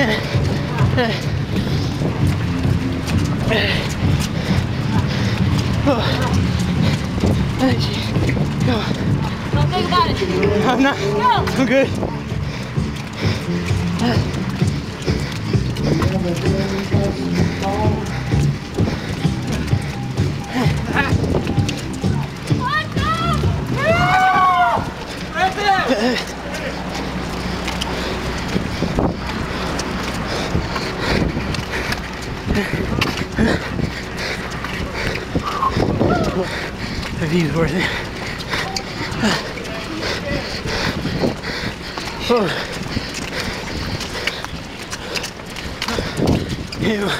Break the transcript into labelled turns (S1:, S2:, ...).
S1: Don't think about it.
S2: I'm not.
S1: Go.
S2: I'm good. the view's worth it. Oh. Ew.